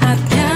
I can't